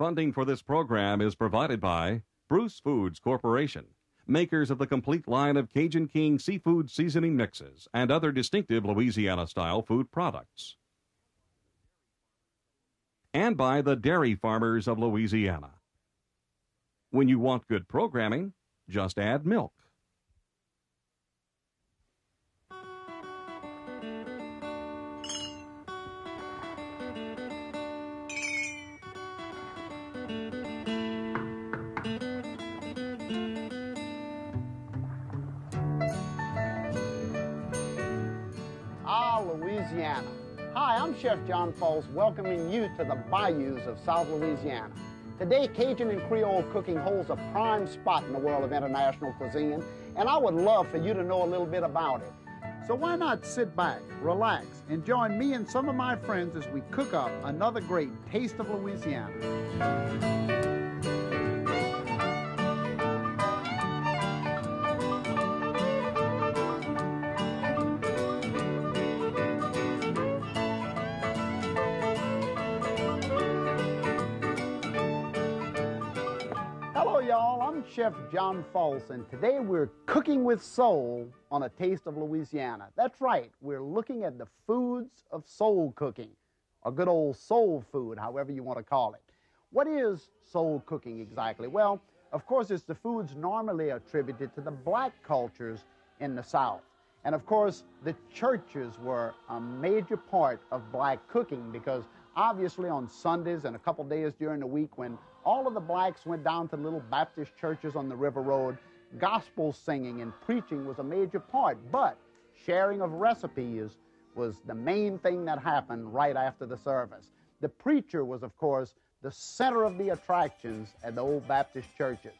Funding for this program is provided by Bruce Foods Corporation, makers of the complete line of Cajun King seafood seasoning mixes and other distinctive Louisiana style food products. And by the Dairy Farmers of Louisiana. When you want good programming, just add milk. Hi, I'm Chef John Folse, welcoming you to the bayous of South Louisiana. Today, Cajun and Creole cooking holds a prime spot in the world of international cuisine, and I would love for you to know a little bit about it. So why not sit back, relax, and join me and some of my friends as we cook up another great taste of Louisiana. Chef John Folse, and today we're cooking with soul on a taste of Louisiana. That's right, we're looking at the foods of soul cooking, or good old soul food, however you want to call it. What is soul cooking exactly? Well, of course, it's the foods normally attributed to the black cultures in the South. And of course, the churches were a major part of black cooking because obviously on Sundays and a couple days during the week when all of the blacks went down to little Baptist churches on the River Road, gospel singing and preaching was a major part. But sharing of recipes was the main thing that happened right after the service. The preacher was, of course, the center of the attractions at the old Baptist churches.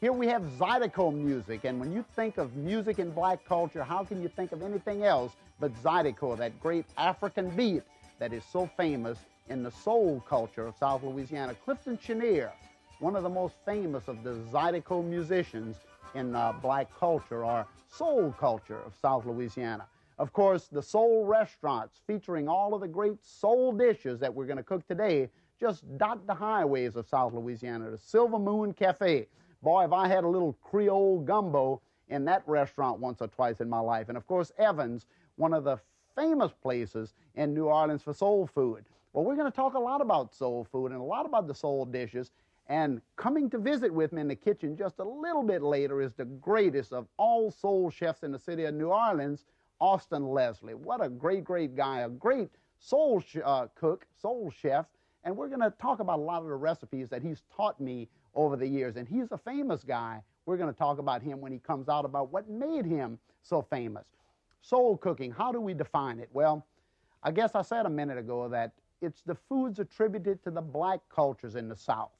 Here we have Zydeco music, and when you think of music in black culture, how can you think of anything else but Zydeco, that great African beat that is so famous in the soul culture of South Louisiana? Clifton Chenier, one of the most famous of the Zydeco musicians in uh, black culture or soul culture of South Louisiana. Of course, the soul restaurants featuring all of the great soul dishes that we're going to cook today just dot the highways of South Louisiana. The Silver Moon Cafe. Boy, if I had a little Creole gumbo in that restaurant once or twice in my life. And of course, Evans, one of the famous places in New Orleans for soul food. Well, we're going to talk a lot about soul food and a lot about the soul dishes. And coming to visit with me in the kitchen just a little bit later is the greatest of all soul chefs in the city of New Orleans, Austin Leslie. What a great, great guy, a great soul uh, cook, soul chef. And we're going to talk about a lot of the recipes that he's taught me over the years. And he's a famous guy. We're going to talk about him when he comes out about what made him so famous. Soul cooking, how do we define it? Well, I guess I said a minute ago that it's the foods attributed to the black cultures in the South.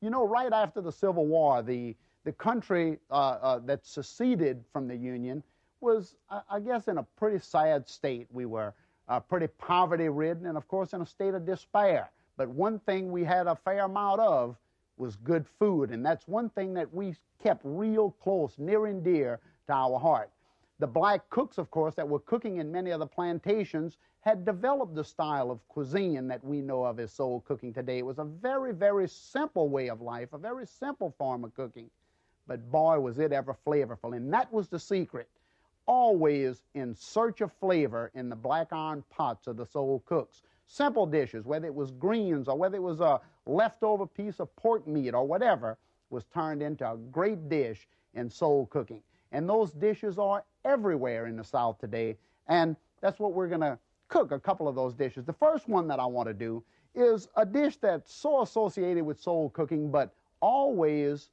You know, right after the Civil War, the, the country uh, uh, that seceded from the Union was, I, I guess, in a pretty sad state. We were uh, pretty poverty ridden and, of course, in a state of despair. But one thing we had a fair amount of was good food, and that's one thing that we kept real close, near and dear to our heart. The black cooks, of course, that were cooking in many of the plantations had developed the style of cuisine that we know of as soul cooking today. It was a very, very simple way of life, a very simple form of cooking. But boy, was it ever flavorful. And that was the secret. Always in search of flavor in the black iron pots of the soul cooks. Simple dishes, whether it was greens or whether it was a leftover piece of pork meat or whatever, was turned into a great dish in soul cooking. And those dishes are everywhere in the South today. And that's what we're going to cook a couple of those dishes. The first one that I want to do is a dish that's so associated with soul cooking, but always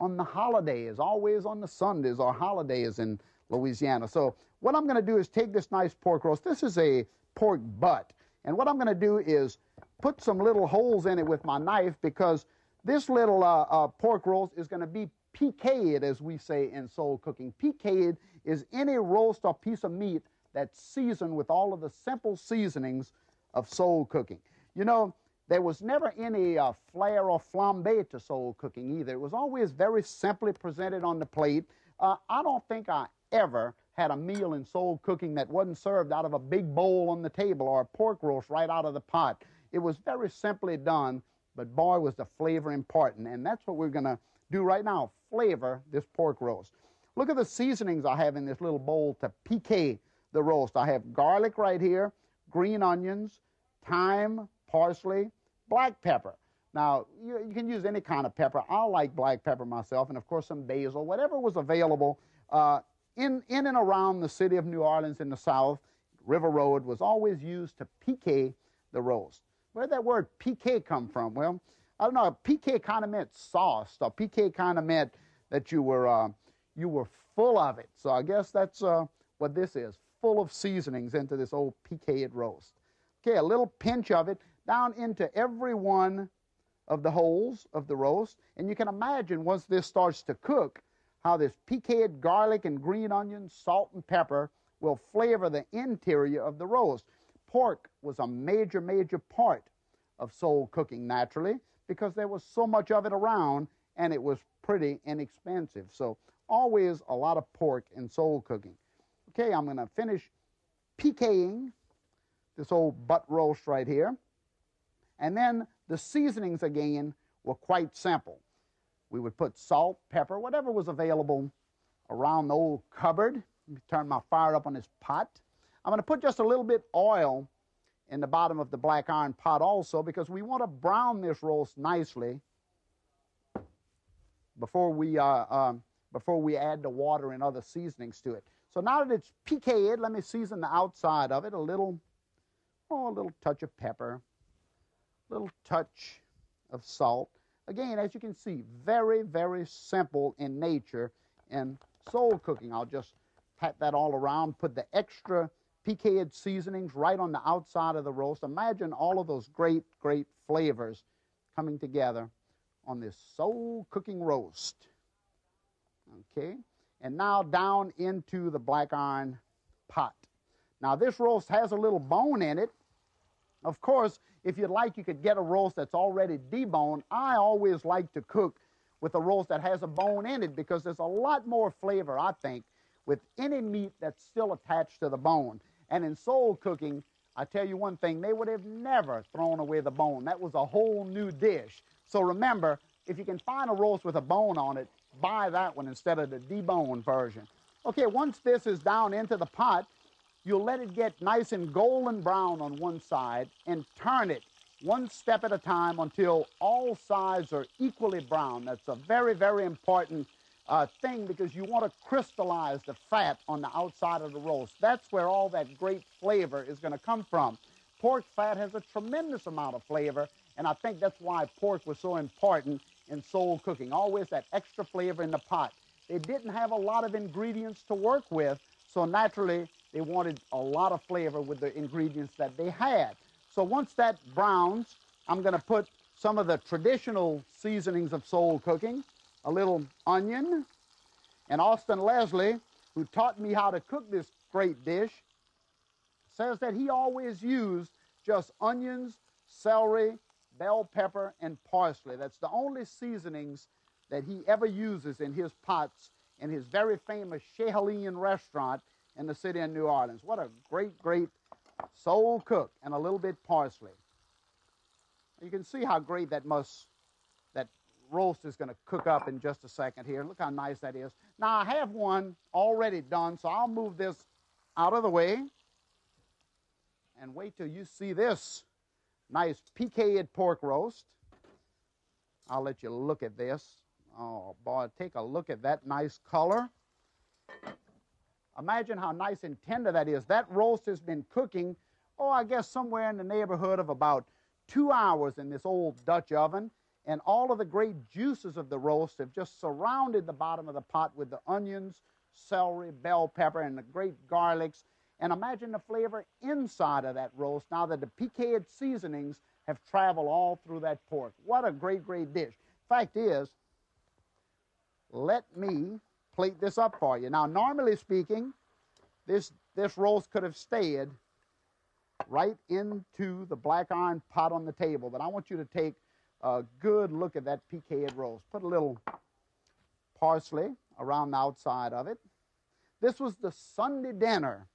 on the holidays, always on the Sundays or holidays in Louisiana. So, what I'm going to do is take this nice pork roast. This is a pork butt. And what I'm going to do is put some little holes in it with my knife because this little uh, uh, pork roast is going to be piqued, as we say in soul cooking. Piqued is any roast or piece of meat that's seasoned with all of the simple seasonings of soul cooking. You know, there was never any uh, flair or flambe to soul cooking either. It was always very simply presented on the plate. Uh, I don't think I ever had a meal in soul cooking that wasn't served out of a big bowl on the table or a pork roast right out of the pot. It was very simply done but boy, was the flavor important. And that's what we're going to do right now flavor this pork roast. Look at the seasonings I have in this little bowl to pique the roast. I have garlic right here, green onions, thyme, parsley, black pepper. Now, you, you, can use any kind of pepper. I like black pepper myself, and of course, some basil, whatever was available uh, in, in and around the city of New Orleans in the south. River Road was always used to pique the roast. Where did that word pique come from? Well, I don't know. Pique kind of meant sauce. Or pique kind of meant that you were uh, you were full of it. So I guess that's uh, what this is, full of seasonings into this old piqued roast. Okay, a little pinch of it down into every one of the holes of the roast. And you can imagine once this starts to cook, how this piqued garlic and green onions, salt and pepper will flavor the interior of the roast. Pork was a major, major part of soul cooking naturally because there was so much of it around and it was pretty inexpensive. So always a lot of pork in soul cooking. Okay, I'm going to finish piquing this old butt roast right here. And then the seasonings again were quite simple. We would put salt, pepper, whatever was available around the old cupboard. Turn my fire up on this pot. I'm going to put just a little bit oil in the bottom of the black iron pot also because we want to brown this roast nicely before we uh, um, before we add the water and other seasonings to it. So now that it's piqued, let me season the outside of it a little, oh, a little touch of pepper, a little touch of salt. Again, as you can see, very, very simple in nature and soul cooking. I'll just pat that all around, put the extra piqued seasonings right on the outside of the roast. Imagine all of those great, great flavors coming together on this soul cooking roast. Okay? And now down into the black iron pot. Now, this roast has a little bone in it. Of course, if you'd like, you could get a roast that's already deboned. I always like to cook with a roast that has a bone in it because there's a lot more flavor, I think, with any meat that's still attached to the bone. And in soul cooking, I tell you one thing, they would have never thrown away the bone. That was a whole new dish. So remember, if you can find a roast with a bone on it, buy that one instead of the deboned version. Okay, once this is down into the pot, you'll let it get nice and golden brown on one side and turn it one step at a time until all sides are equally brown. That's a very, very important uh, thing because you want to crystallize the fat on the outside of the roast. That's where all that great flavor is going to come from. Pork fat has a tremendous amount of flavor, and I think that's why pork was so important in soul cooking. Always that extra flavor in the pot. They didn't have a lot of ingredients to work with, so naturally they wanted a lot of flavor with the ingredients that they had. So once that browns, I'm going to put some of the traditional seasonings of soul cooking, a little onion, and Austin Leslie, who taught me how to cook this great dish, says that he always used just onions, celery, bell pepper, and parsley. That's the only seasonings that he ever uses in his pots in his very famous Helene restaurant in the city of New Orleans. What a great, great soul cook and a little bit parsley. You can see how great that must, that roast is going to cook up in just a second here. Look how nice that is. Now I have one already done, so I'll move this out of the way and wait till you see this nice piqued pork roast. I'll let you look at this. Oh, boy, take a look at that nice color. Imagine how nice and tender that is. That roast has been cooking, oh, I guess somewhere in the neighborhood of about two hours in this old Dutch oven. And all of the great juices of the roast have just surrounded the bottom of the pot with the onions, celery, bell pepper, and the great garlics and imagine the flavor inside of that roast now that the piqued seasonings have traveled all through that pork. What a great, great dish. Fact is, let me plate this up for you. Now, normally speaking, this, this roast could have stayed right into the black iron pot on the table, but I want you to take a good look at that piqued roast. Put a little parsley around the outside of it. This was the Sunday dinner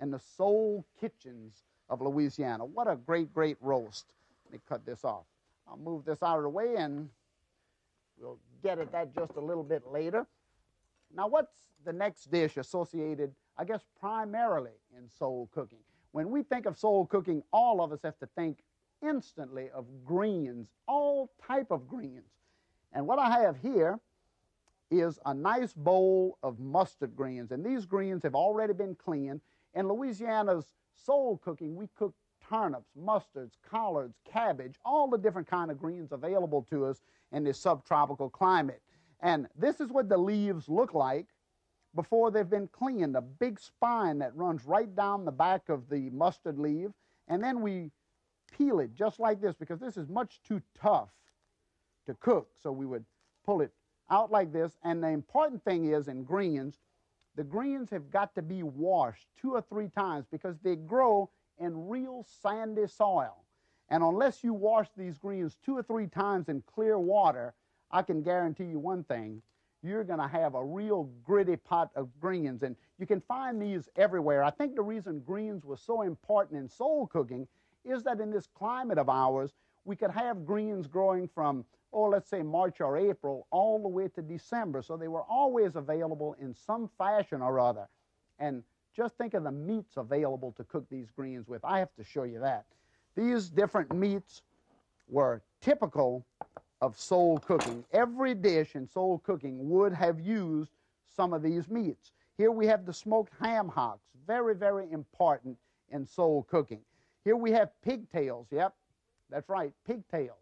and the soul kitchens of Louisiana. What a great, great roast. Let me cut this off. I'll move this out of the way and we'll get at that just a little bit later. Now, what's the next dish associated, I guess, primarily in soul cooking? When we think of soul cooking, all of us have to think instantly of greens, all type of greens. And what I have here is a nice bowl of mustard greens. And these greens have already been cleaned. In Louisiana's soul cooking, we cook turnips, mustards, collards, cabbage, all the different kind of greens available to us in this subtropical climate. And this is what the leaves look like before they've been cleaned, a big spine that runs right down the back of the mustard leaf. And then we peel it just like this because this is much too tough to cook. So we would pull it out like this. And the important thing is in greens, the greens have got to be washed two or three times because they grow in real sandy soil. And unless you wash these greens two or three times in clear water, I can guarantee you one thing. You're going to have a real gritty pot of greens. And you can find these everywhere. I think the reason greens were so important in soul cooking is that in this climate of ours, we could have greens growing from, oh, let's say March or April all the way to December. So they were always available in some fashion or other. And just think of the meats available to cook these greens with. I have to show you that. These different meats were typical of soul cooking. Every dish in soul cooking would have used some of these meats. Here we have the smoked ham hocks, very, very important in soul cooking. Here we have pigtails. Yep, that's right, pigtails.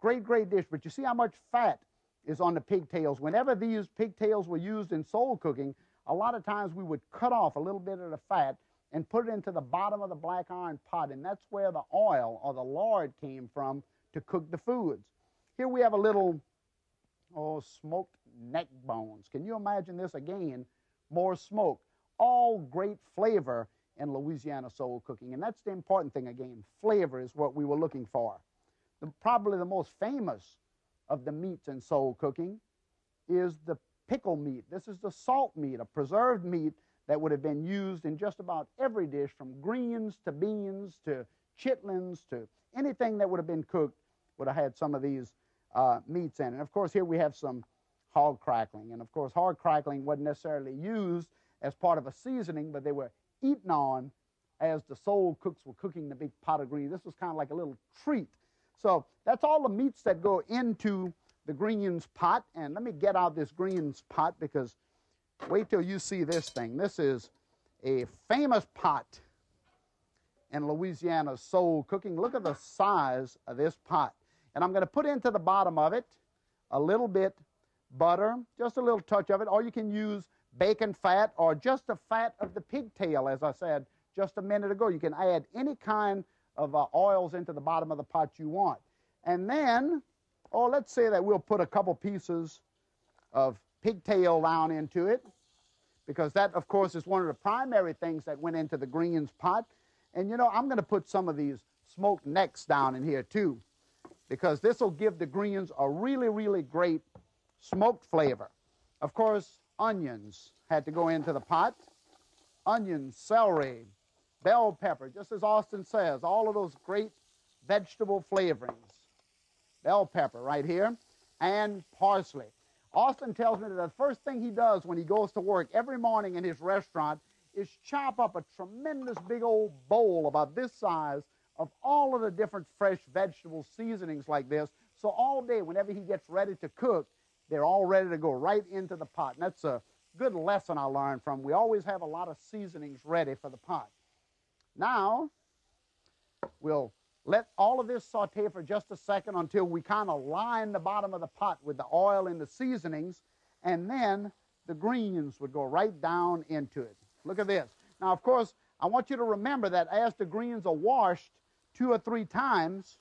Great, great dish. But you see how much fat is on the pigtails. Whenever these pigtails were used in soul cooking, a lot of times we would cut off a little bit of the fat and put it into the bottom of the black iron pot, and that's where the oil or the lard came from to cook the foods. Here we have a little, oh, smoked neck bones. Can you imagine this again? More smoke. All great flavor in Louisiana soul cooking. And that's the important thing again. Flavor is what we were looking for. The, probably the most famous of the meats in soul cooking is the pickle meat. This is the salt meat, a preserved meat that would have been used in just about every dish from greens to beans to chitlins to anything that would have been cooked would have had some of these uh, meats in. And of course, here we have some hog crackling. And of course, hog crackling wasn't necessarily used as part of a seasoning, but they were eaten on as the soul cooks were cooking the big pot of greens. This was kind of like a little treat. So that's all the meats that go into the greens pot. And let me get out this greens pot because wait till you see this thing. This is a famous pot in Louisiana's soul cooking. Look at the size of this pot. And I'm going to put into the bottom of it a little bit butter, just a little touch of it, or you can use bacon fat or just the fat of the pigtail, as I said just a minute ago. You can add any kind of uh, oils into the bottom of the pot you want. And then, oh, let's say that we'll put a couple pieces of pigtail down into it, because that, of course, is one of the primary things that went into the greens pot. And you know, I'm going to put some of these smoked necks down in here too, because this will give the greens a really, really great smoked flavor. Of course, onions had to go into the pot. Onions, celery, bell pepper, just as Austin says, all of those great vegetable flavorings. Bell pepper right here, and parsley. Austin tells me that the first thing he does when he goes to work every morning in his restaurant is chop up a tremendous big old bowl about this size of all of the different fresh vegetable seasonings like this. So all day, whenever he gets ready to cook, they're all ready to go right into the pot. And that's a good lesson I learned from. We always have a lot of seasonings ready for the pot. Now, we'll let all of this saute for just a second until we kind of line the bottom of the pot with the oil and the seasonings, and then the greens would go right down into it. Look at this. Now, of course, I want you to remember that as the greens are washed two or three times,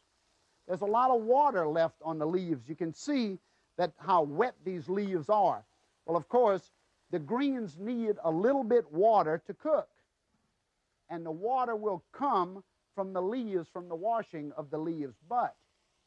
there's a lot of water left on the leaves. You can see that how wet these leaves are. Well, of course, the greens need a little bit water to cook. And the water will come from the leaves, from the washing of the leaves. But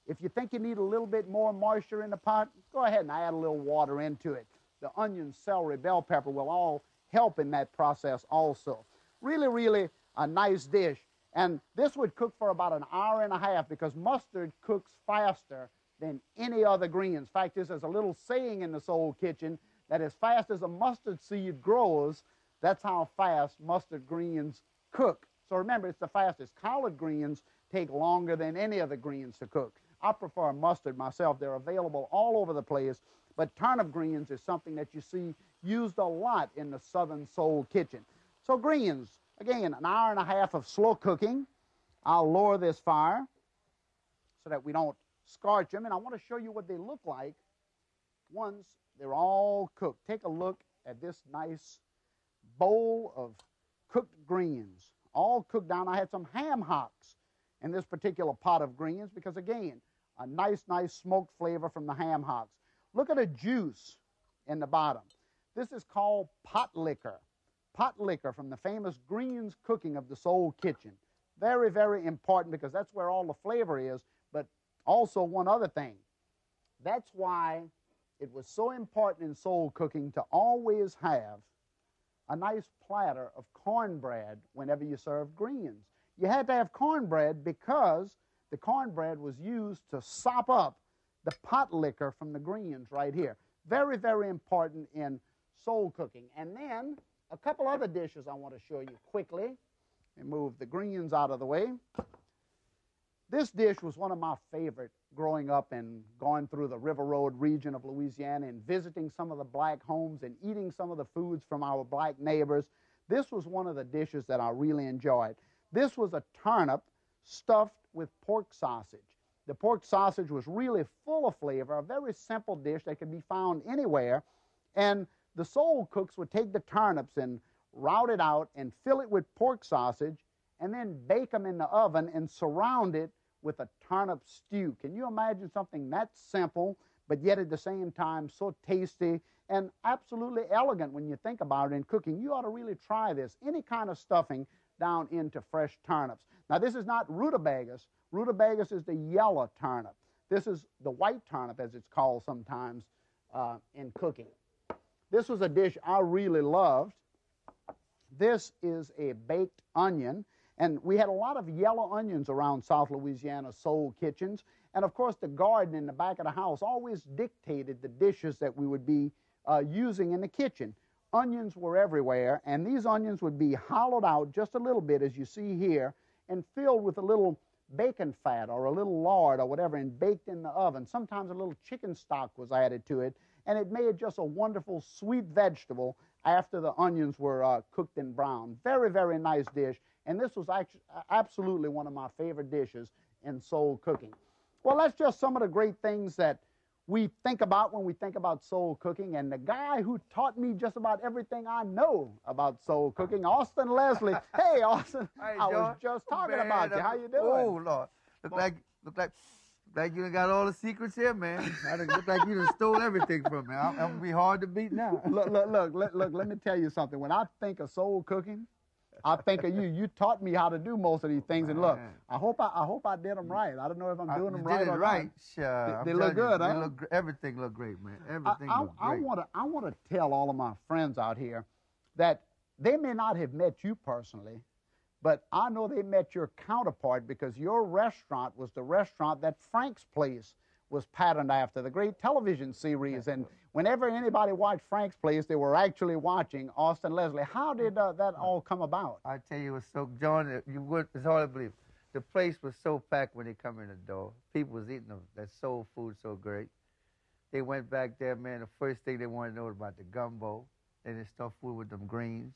if you think you need a little bit more moisture in the pot, go ahead and add a little water into it. The onion, celery, bell pepper will all help in that process also. Really, really a nice dish. And this would cook for about an hour and a half because mustard cooks faster than any other greens. In Fact is, there's a little saying in the Soul Kitchen that as fast as a mustard seed grows, that's how fast mustard greens cook. So remember, it's the fastest. Collard greens take longer than any of the greens to cook. I prefer mustard myself. They're available all over the place. But turnip greens is something that you see used a lot in the Southern Soul Kitchen. So greens, again, an hour and a half of slow cooking. I'll lower this fire so that we don't scorch them. And I want to show you what they look like once they're all cooked. Take a look at this nice bowl of cooked greens, all cooked down. I had some ham hocks in this particular pot of greens because, again, a nice, nice smoked flavor from the ham hocks. Look at the juice in the bottom. This is called pot liquor. Pot liquor from the famous greens cooking of the Soul Kitchen. Very, very important because that's where all the flavor is. But also, one other thing. That's why it was so important in soul cooking to always have a nice platter of cornbread whenever you serve greens. You had to have cornbread because the cornbread was used to sop up the pot liquor from the greens right here. Very, very important in soul cooking. And then a couple other dishes I want to show you quickly. And move the greens out of the way. This dish was one of my favorite growing up and going through the River Road region of Louisiana and visiting some of the black homes and eating some of the foods from our black neighbors. This was one of the dishes that I really enjoyed. This was a turnip stuffed with pork sausage. The pork sausage was really full of flavor, a very simple dish that could be found anywhere. And the soul cooks would take the turnips and route it out and fill it with pork sausage and then bake them in the oven and surround it with a turnip stew. Can you imagine something that simple, but yet at the same time so tasty and absolutely elegant when you think about it in cooking? You ought to really try this. Any kind of stuffing down into fresh turnips. Now, this is not rutabagas. Rutabagas is the yellow turnip. This is the white turnip, as it's called sometimes uh, in cooking. This was a dish I really loved. This is a baked onion. And we had a lot of yellow onions around South Louisiana soul kitchens. And of course, the garden in the back of the house always dictated the dishes that we would be uh, using in the kitchen. Onions were everywhere, and these onions would be hollowed out just a little bit, as you see here, and filled with a little bacon fat or a little lard or whatever, and baked in the oven. Sometimes a little chicken stock was added to it, and it made just a wonderful sweet vegetable after the onions were uh, cooked and browned. Very, very nice dish. And this was actually, absolutely one of my favorite dishes in soul cooking. Well, that's just some of the great things that we think about when we think about soul cooking. And the guy who taught me just about everything I know about soul cooking, Austin Leslie. hey, Austin, hey, I was just talking man, about you. How you doing? Oh Lord, look like look like like you got all the secrets here, man. I look like you just stole everything from me. I'm, I'm gonna be hard to beat now. look, look, look, look, look. Let me tell you something. When I think of soul cooking, I think of you. You taught me how to do most of these things, and look, I hope I, I hope I did them right. I don't know if I'm doing I, them right or right. Sure. They, they look good, you, huh? Look, everything look great, man. Everything I, look great. I want to I want to tell all of my friends out here that they may not have met you personally, but I know they met your counterpart because your restaurant was the restaurant that Frank's Place was patterned after, the great television series. And whenever anybody watched Frank's Place, they were actually watching Austin Leslie. How did uh, that all come about? I tell you, it was so, John, you would, it's hard to believe. The place was so packed when they come in the door. People was eating them, that soul food so great. They went back there, man, the first thing they wanted to know about the gumbo. And they stuffed food with them greens.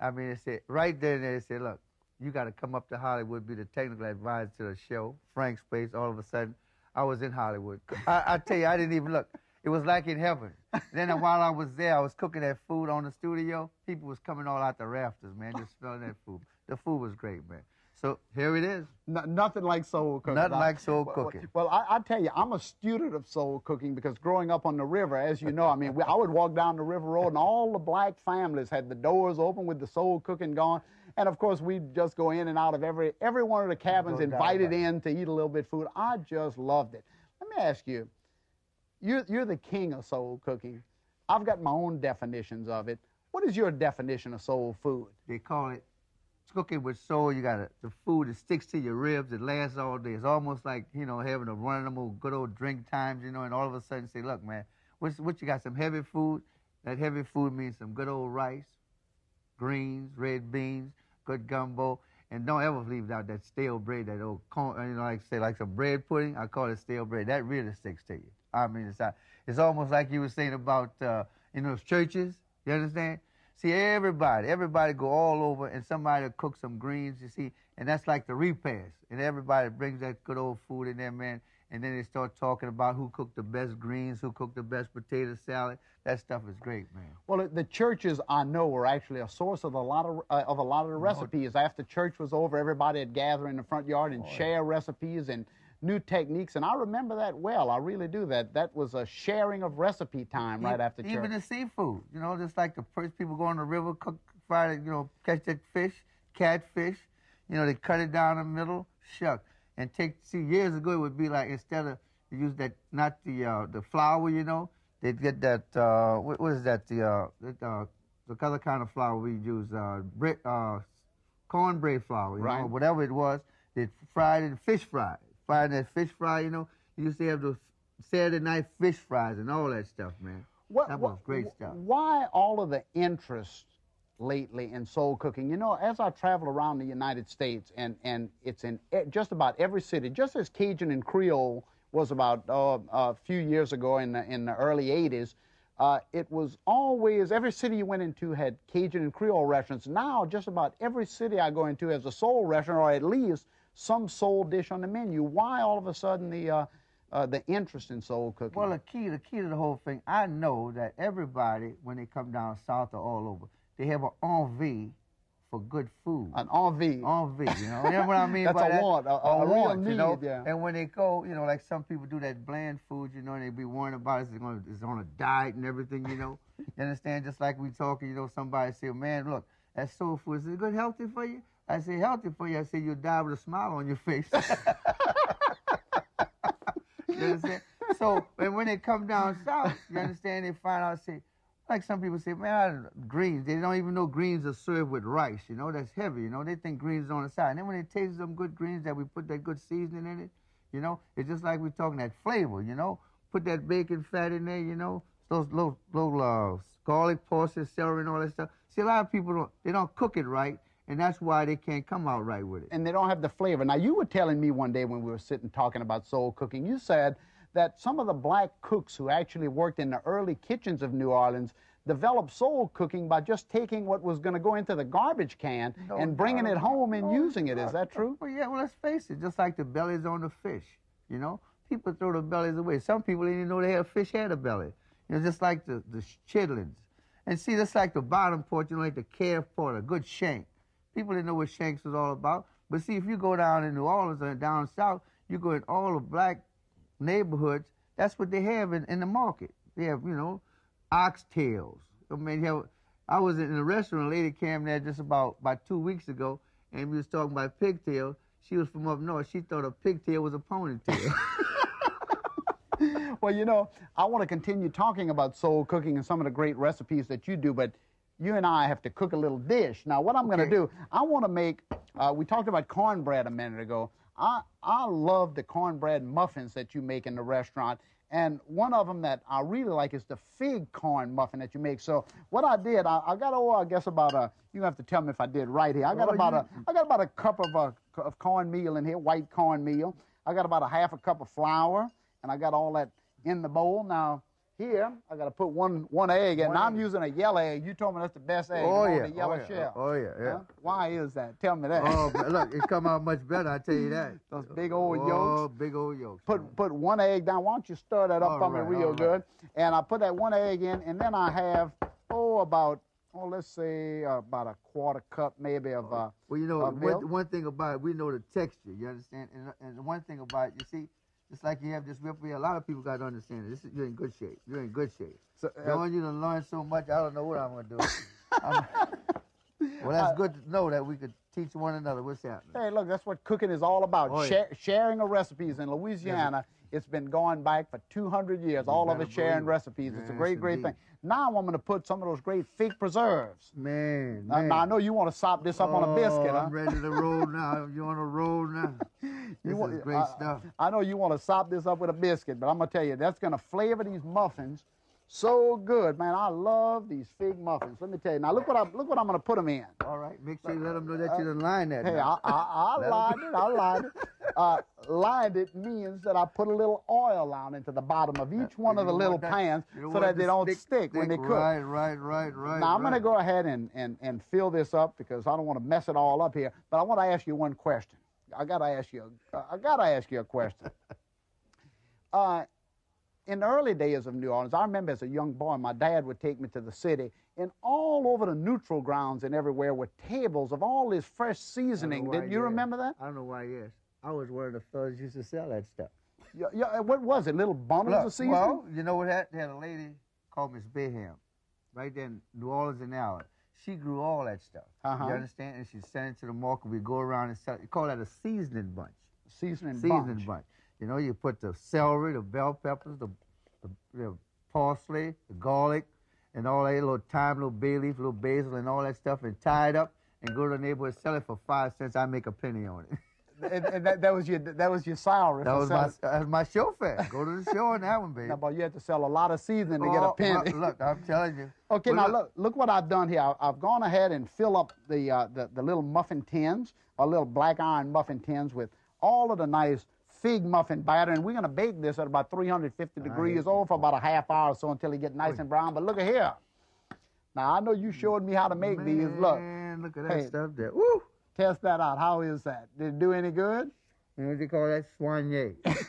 I mean, they said, right there, they said, look, you got to come up to Hollywood, be the technical advisor to the show. Frank's Place, all of a sudden, I was in Hollywood. I, I tell you, I didn't even look. It was like in heaven. then uh, while I was there, I was cooking that food on the studio. People was coming all out the rafters, man, just smelling that food. The food was great, man. So here it is. No, nothing like soul cooking. Nothing like soul cooking. Well, well I, I, tell you, I'm a student of soul cooking because growing up on the river, as you know, I mean, we, I would walk down the river road and all the black families had the doors open with the soul cooking going. And of course, we'd just go in and out of every every one of the cabins, invited in to eat a little bit food. I just loved it. Let me ask you, you're, you're the king of soul cooking. I've got my own definitions of it. What is your definition of soul food? They call it cooking with soul, you got the food that sticks to your ribs, it lasts all day. It's almost like, you know, having a run of them old good old drink times, you know, and all of a sudden say, look, man, what's, what you got? Some heavy food? That heavy food means some good old rice, greens, red beans, good gumbo, and don't ever leave out that stale bread, that old corn, you know, like say like some bread pudding. I call it stale bread. That really sticks to you. I mean, it's, it's almost like you were saying about, uh, you know, churches. You understand? See, everybody, everybody go all over, and somebody cook some greens. You see, and that's like the repast, and everybody brings that good old food in there, man. And then they start talking about who cooked the best greens, who cooked the best potato salad. That stuff is great, man. Well, the churches I know were actually a source of a lot of uh, of a lot of the recipes. After church was over, everybody would gather in the front yard and share recipes and new techniques. And I remember that well. I really do. That that was a sharing of recipe time right after church. Even the seafood, you know, just like the first people go on the river, cook, fry, you know, catch that fish, catfish. You know, they cut it down the middle, shuck, and take. See, years ago it would be like instead of you use that not the uh, the flour, you know, they'd get that uh, what, what is that the uh, the, uh, the other kind of flour we use uh, bread, uh, cornbread flour, you Right. know, whatever it was. They fried it, fish fry, fried that fish fry, you know. You used to have those Saturday night fish fries and all that stuff, man. What- that what- was great stuff. Why all of the interest lately in soul cooking? You know, as I travel around the United States, and, and it's in just about every city, just as Cajun and Creole was about uh, a few years ago in the, in the early 80s, uh, it was always, every city you went into had Cajun and Creole restaurants. Now, just about every city I go into has a soul restaurant, or at least some soul dish on the menu. Why all of a sudden the, uh, uh, the interest in soul cooking? Well, the key, the key to the whole thing, I know that everybody, when they come down south or all over, they have an envie for good food. An envie. envie, you know. You know what I mean That's by a that? want, a- a real want, you know. yeah. And when they go, you know, like some people do that bland food, you know, and they be worrying about it, it's, gonna, it's on a diet and everything, you know. you understand? Just like we talking, you know, somebody say, man, look, that soul food, is it good, healthy for you? I say, healthy for you. I say, you'll die with a smile on your face. you understand? So, and when they come down south, you understand, they find out, say, like some people say, man, I greens, they don't even know greens are served with rice, you know, that's heavy, you know, they think greens on the side. And then when they taste some good greens that we put that good seasoning in it, you know, it's just like we're talking that flavor, you know, put that bacon fat in there, you know, those little, little uh, garlic, parsley, celery, and all that stuff. See, a lot of people don't, they don't cook it right, and that's why they can't come out right with it. and they don't have the flavor. Now, you were telling me one day when we were sitting talking about soul cooking, you said that some of the black cooks who actually worked in the early kitchens of New Orleans developed soul cooking by just taking what was going to go into the garbage can No and bringing it home and No using it. Is that true? Well, yeah, well, let's face it, just like the bellies on the fish, you know, people throw the bellies away. Some people didn't even know they had a fish had a belly. You know, just like the, the chitlins. And see, that's like the bottom part, you know, like the calf part, a good shank. People didn't know what shanks was all about. But see, if you go down in New Orleans or down south, you go in all the black neighborhoods, that's what they have in, in the market. They have, you know, oxtails. I mean, have, I was in a restaurant, a lady came there just about, about two weeks ago, and we was talking about pigtail. She was from up north. She thought a pigtail was a ponytail. Well, you know, I want to continue talking about soul cooking and some of the great recipes that you do, but you and I have to cook a little dish. Now, what I'm going to do, I want to make, uh, we talked about cornbread a minute ago. I, I love the cornbread muffins that you make in the restaurant. And one of them that I really like is the fig corn muffin that you make. So what I did, I, I got, oh, I guess about a, you have to tell me if I did right here. I got Oh, about you- a, I got about a cup of, uh, of cornmeal in here, white cornmeal. I got about a half a cup of flour, and I got all that in the bowl. Now, here, I got to put one, one egg in. One I'm egg. using a yellow egg. You told me that's the best egg. Oh, yeah. The yellow Oh, yeah. shell. Oh, yeah, yeah. Huh? Why is that? Tell me that. oh, look, it come out much better, I tell you that. Those big old oh, yolks. big old yolks. Put put one egg down. Why don't you stir that up All for me right, real all right. good? And I put that one egg in, and then I have oh about oh let's say uh, about a quarter cup maybe of uh, Well, you know, one, one thing about it, we know the texture. You understand? And, and one thing about it, you see, just like you have this whip a lot of people got to understand it. This is, you're in good shape. You're in good shape. So, uh, Knowing you to learn so much, I don't know what I'm gonna do. Well, that's good to know that we could teach one another. What's happening? Hey, look, that's what cooking is all about. Oh, yeah. Share, sharing of recipes in Louisiana. It's been going back for 200 years. all of us sharing it. recipes. it's a Yes, great, great indeed. thing. Now I'm going to put some of those great fig preserves. Man, Now, man. now, I know you want to sop this up on a biscuit, Oh, huh? I'm ready to roll now. You on a roll now? This want- is great I- stuff. I know you want to sop this up with a biscuit, but I'm gonna tell you that's gonna flavor these muffins so good, man. I love these fig muffins. Let me tell you. Now look what I look what I'm gonna put them in. All right, make sure you let them know that you done lined that. Hey, I, now. I, I 'em- lined it. I lined it. Uh, lined it means that I put a little oil down into the bottom of each one You of the little that- pans so that they don't stick- stick when they cook. Right, right, right, right. Now I'm going to go ahead and, and, and fill this up because I don't want to mess it all up here. But I want to ask you one question. I got to ask you. A, I got to ask you a question. uh, in the early days of New Orleans, I remember as a young boy, my dad would take me to the city, and all over the neutral grounds and everywhere were tables of all this fresh I don't know seasoning. Didn't you yes. remember that? I don't know why. Yes, I was of the fellas used to sell that stuff. Yeah, yeah, what was it? Little bundles Look, of seasoning? well, you know what? Had, they had a lady called Miss Bayham, right there in New Orleans and Allen. She grew all that stuff. Uh-huh. You understand? And she sent it to the market. We'd go around and sell. it. You call that a seasoning bunch. seasoning, seasoning bunch. bunch. You know, you put the celery, the bell peppers, the, the, the parsley, the garlic, and all that little thyme, little bay leaf, little basil, and all that stuff, and tie it up and go to the neighborhood, sell it for five cents. I make a penny on it. and, and that, that was your that was your salary. that was my that was my show fare. Go to the show on that one, baby. Now, but you had to sell a lot of seasoning to get a Oh, penny. well, Look, I'm telling you. Okay, Well, now look, look what I've done here. I- I've gone ahead and fill up the, uh, the the little muffin tins, or little black iron muffin tins, with all of the nice fig muffin batter, and we're going to bake this at about 350 degrees over oh, for about a half hour or so until it gets nice and brown. But look at here. Now I know you showed me how to make these. Look, Man, look at that Hey. stuff there. Woo! test that out. How is that? Did it do any good? You what they call that? Soigné.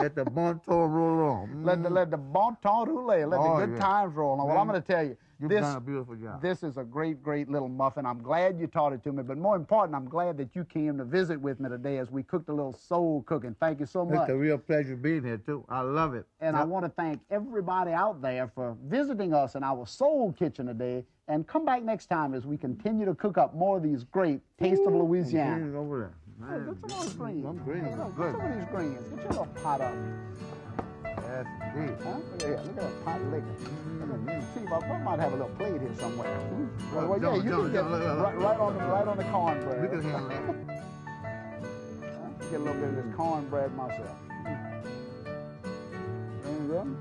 Let the bon ton roll on. Let the let the bon temps roulette, let Oh, the good yeah. times roll on. Well, I'm going to tell you, You've this done a beautiful job. This is a great, great little muffin. I'm glad you taught it to me, but more important, I'm glad that you came to visit with me today as we cooked a little soul cooking. Thank you so much. It's a real pleasure being here, too. I love it. And I want to thank everybody out there for visiting us in our soul kitchen today. And come back next time as we continue to cook up more of these great Taste of Louisiana. Over there. Hey, get some of those greens. I'm green. Hey, look, Good. Get some of these greens. Get your little pot up. Yes, indeed. Huh? Look at here. Look at that pot liquor. At- See, I I might have a little plate here somewhere. Hmm? Well, well, yeah, you don't, can get don't, look, look, right, right on the right on the cornbread. We can handle that. Get a little bit of this cornbread myself. Ain't good?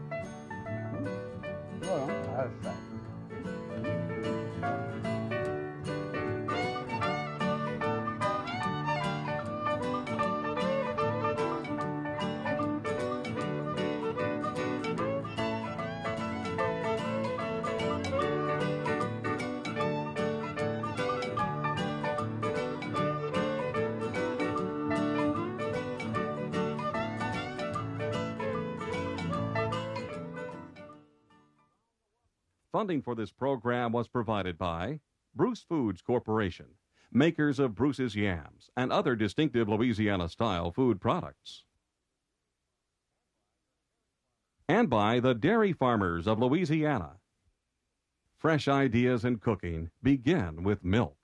Funding for this program was provided by Bruce Foods Corporation, makers of Bruce's Yams and other distinctive Louisiana style food products. And by the Dairy Farmers of Louisiana. Fresh ideas in cooking begin with milk.